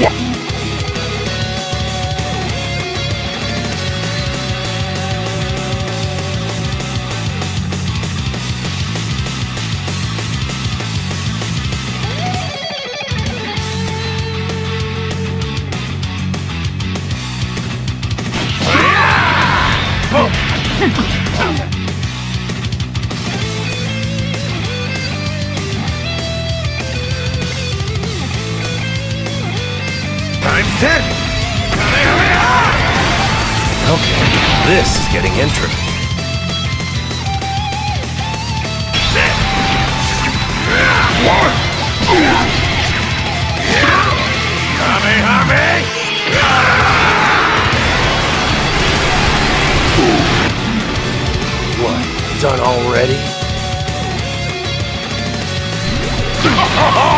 Oh! Ten! Okay, this is getting interesting. What, done already?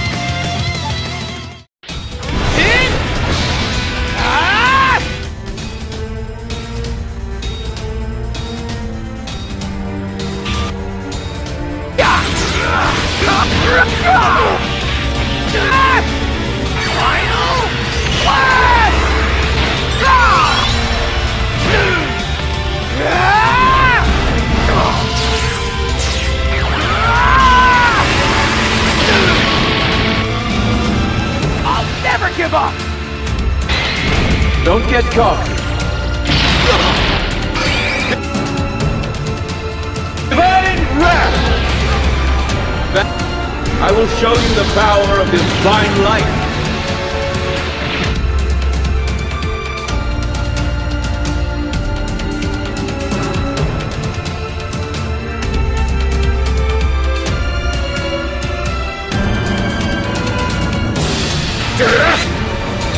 give up! Don't get cocky. Divine Wrath! I will show you the power of this divine light.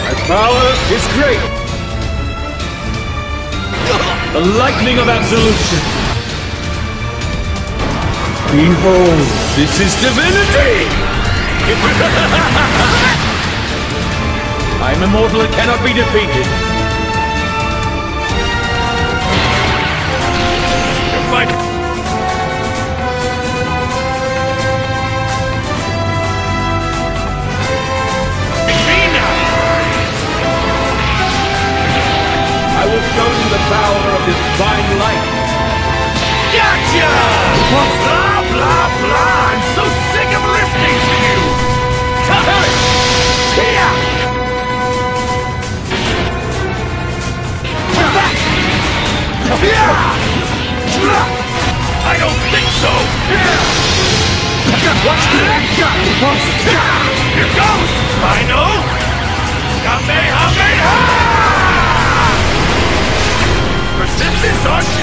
My power is great. The lightning of absolution. Behold, this is divinity! I'm immortal and cannot be defeated. Fight! I will show you the power of divine light. Gotcha! Blah, blah! I'm so sick of listening to you! Here! I don't think so! Here goes! Final! Kamehameha! Persistence, aren't you? Die!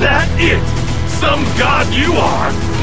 That it? Some god you are!